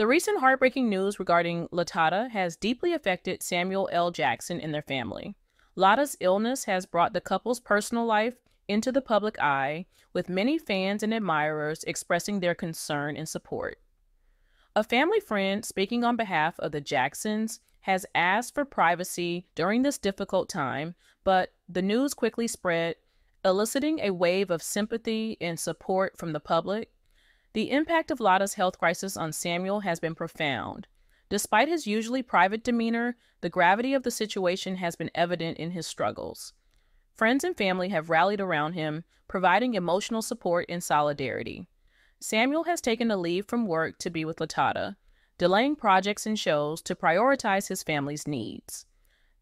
The recent heartbreaking news regarding LaTanya has deeply affected Samuel L. Jackson and their family. Lata's illness has brought the couple's personal life into the public eye, with many fans and admirers expressing their concern and support. A family friend speaking on behalf of the Jacksons has asked for privacy during this difficult time, but the news quickly spread, eliciting a wave of sympathy and support from the public. The impact of Lata's health crisis on Samuel has been profound. Despite his usually private demeanor, the gravity of the situation has been evident in his struggles. Friends and family have rallied around him, providing emotional support and solidarity. Samuel has taken a leave from work to be with LaTanya, delaying projects and shows to prioritize his family's needs.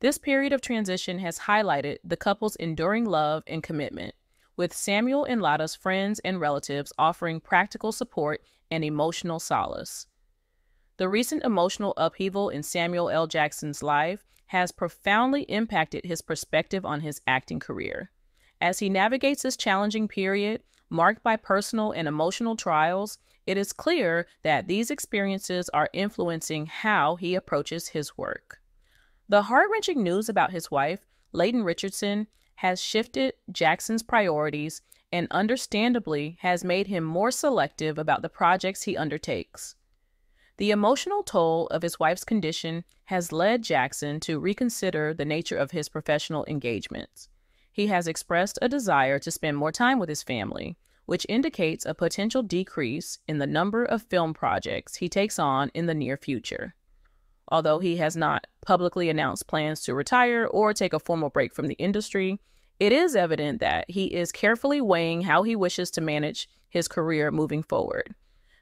This period of transition has highlighted the couple's enduring love and commitment, with Samuel and Lata's friends and relatives offering practical support and emotional solace. The recent emotional upheaval in Samuel L. Jackson's life has profoundly impacted his perspective on his acting career. As he navigates this challenging period, marked by personal and emotional trials, it is clear that these experiences are influencing how he approaches his work. The heart wrenching news about his wife, Layton Richardson, has shifted Jackson's priorities and understandably has made him more selective about the projects he undertakes. The emotional toll of his wife's condition has led Jackson to reconsider the nature of his professional engagements. He has expressed a desire to spend more time with his family, which indicates a potential decrease in the number of film projects he takes on in the near future. Although he has not publicly announced plans to retire or take a formal break from the industry, it is evident that he is carefully weighing how he wishes to manage his career moving forward.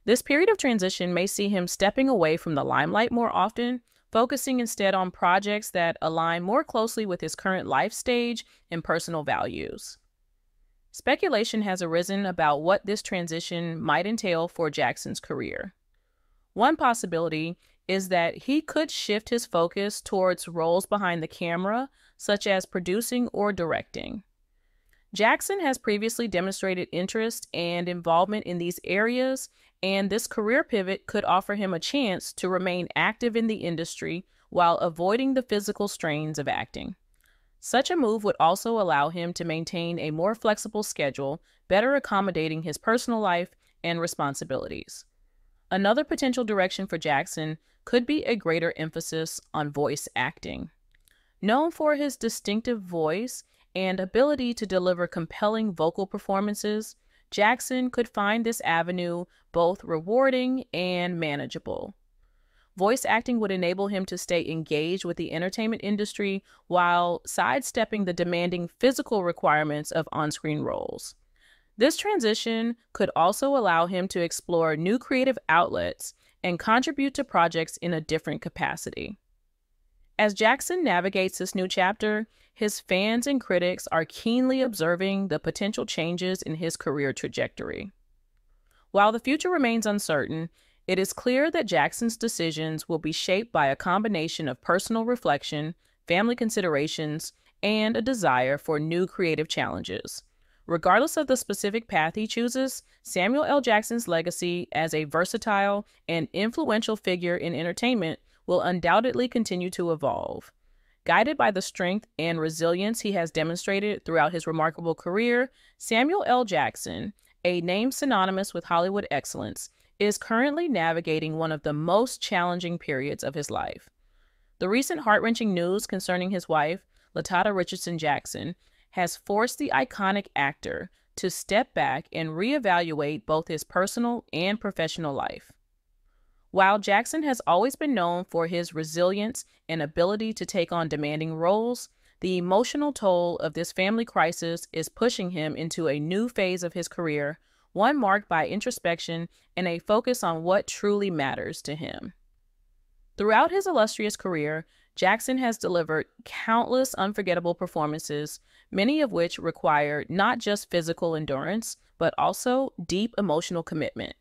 This period of transition may see him stepping away from the limelight more often, focusing instead on projects that align more closely with his current life stage and personal values. Speculation has arisen about what this transition might entail for Jackson's career. One possibility is that he could shift his focus towards roles behind the camera, such as producing or directing. Jackson has previously demonstrated interest and involvement in these areas, and this career pivot could offer him a chance to remain active in the industry while avoiding the physical strains of acting. Such a move would also allow him to maintain a more flexible schedule, better accommodating his personal life and responsibilities. Another potential direction for Jackson could be a greater emphasis on voice acting. Known for his distinctive voice and ability to deliver compelling vocal performances, Jackson could find this avenue both rewarding and manageable. Voice acting would enable him to stay engaged with the entertainment industry while sidestepping the demanding physical requirements of on screen roles. This transition could also allow him to explore new creative outlets and contribute to projects in a different capacity. As Jackson navigates this new chapter, his fans and critics are keenly observing the potential changes in his career trajectory. While the future remains uncertain, it is clear that Jackson's decisions will be shaped by a combination of personal reflection, family considerations, and a desire for new creative challenges. Regardless of the specific path he chooses, Samuel L. Jackson's legacy as a versatile and influential figure in entertainment will undoubtedly continue to evolve. Guided by the strength and resilience he has demonstrated throughout his remarkable career, Samuel L. Jackson, a name synonymous with Hollywood excellence, is currently navigating one of the most challenging periods of his life. The recent heart wrenching news concerning his wife, LaTanya Richardson Jackson, has forced the iconic actor to step back and reevaluate both his personal and professional life. While Jackson has always been known for his resilience and ability to take on demanding roles, the emotional toll of this family crisis is pushing him into a new phase of his career one marked by introspection and a focus on what truly matters to him. Throughout his illustrious career, Jackson has delivered countless unforgettable performances, many of which require not just physical endurance, but also deep emotional commitment.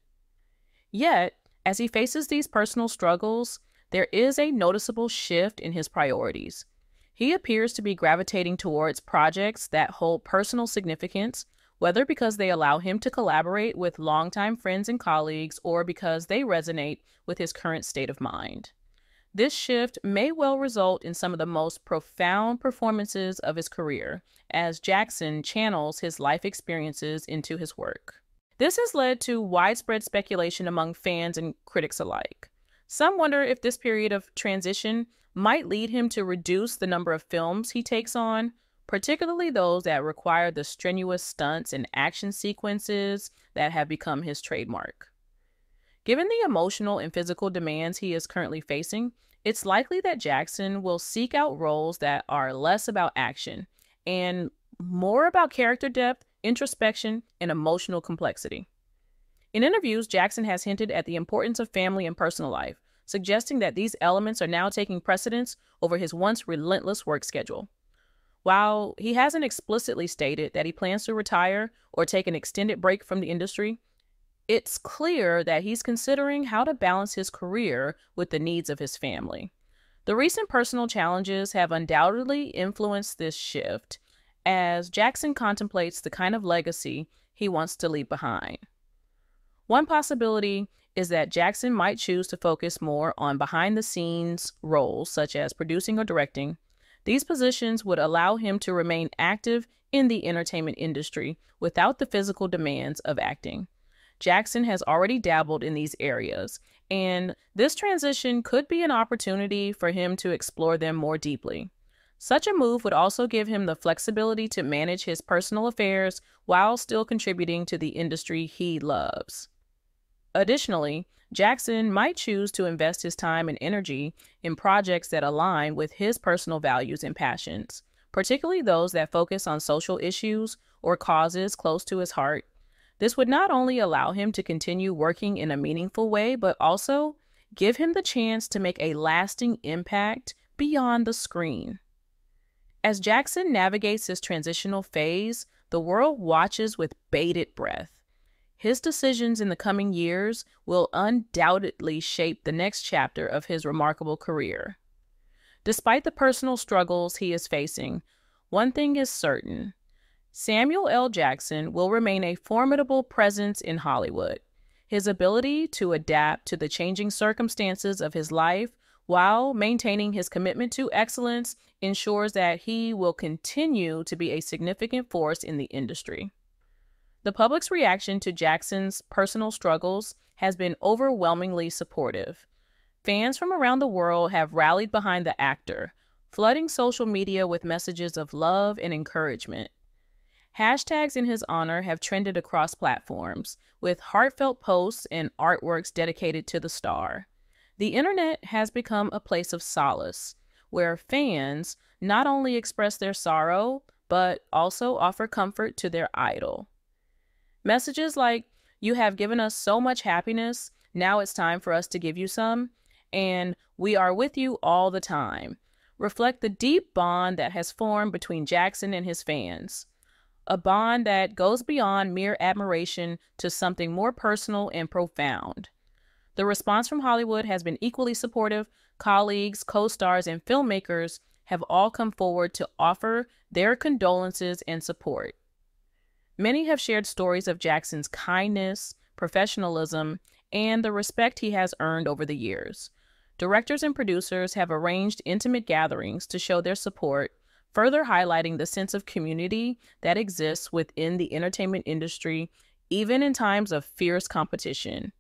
Yet, as he faces these personal struggles, there is a noticeable shift in his priorities. He appears to be gravitating towards projects that hold personal significance whether because they allow him to collaborate with longtime friends and colleagues or because they resonate with his current state of mind. This shift may well result in some of the most profound performances of his career as Jackson channels his life experiences into his work. This has led to widespread speculation among fans and critics alike. Some wonder if this period of transition might lead him to reduce the number of films he takes on, particularly those that require the strenuous stunts and action sequences that have become his trademark. Given the emotional and physical demands he is currently facing, it's likely that Jackson will seek out roles that are less about action and more about character depth, introspection, and emotional complexity. In interviews, Jackson has hinted at the importance of family and personal life, suggesting that these elements are now taking precedence over his once relentless work schedule. While he hasn't explicitly stated that he plans to retire or take an extended break from the industry, it's clear that he's considering how to balance his career with the needs of his family. The recent personal challenges have undoubtedly influenced this shift as Jackson contemplates the kind of legacy he wants to leave behind. One possibility is that Jackson might choose to focus more on behind the scenes roles, such as producing or directing, these positions would allow him to remain active in the entertainment industry without the physical demands of acting. Jackson has already dabbled in these areas, and this transition could be an opportunity for him to explore them more deeply. Such a move would also give him the flexibility to manage his personal affairs while still contributing to the industry he loves. Additionally, Jackson might choose to invest his time and energy in projects that align with his personal values and passions, particularly those that focus on social issues or causes close to his heart. This would not only allow him to continue working in a meaningful way, but also give him the chance to make a lasting impact beyond the screen. As Jackson navigates this transitional phase, the world watches with bated breath. His decisions in the coming years will undoubtedly shape the next chapter of his remarkable career. Despite the personal struggles he is facing, one thing is certain Samuel L. Jackson will remain a formidable presence in Hollywood. His ability to adapt to the changing circumstances of his life while maintaining his commitment to excellence ensures that he will continue to be a significant force in the industry. The public's reaction to Jackson's personal struggles has been overwhelmingly supportive. Fans from around the world have rallied behind the actor, flooding social media with messages of love and encouragement. Hashtags in his honor have trended across platforms, with heartfelt posts and artworks dedicated to the star. The internet has become a place of solace, where fans not only express their sorrow, but also offer comfort to their idol. Messages like, You have given us so much happiness, now it's time for us to give you some, and We are with you all the time reflect the deep bond that has formed between Jackson and his fans. A bond that goes beyond mere admiration to something more personal and profound. The response from Hollywood has been equally supportive. Colleagues, co stars, and filmmakers have all come forward to offer their condolences and support. Many have shared stories of Jackson's kindness, professionalism, and the respect he has earned over the years. Directors and producers have arranged intimate gatherings to show their support, further highlighting the sense of community that exists within the entertainment industry, even in times of fierce competition.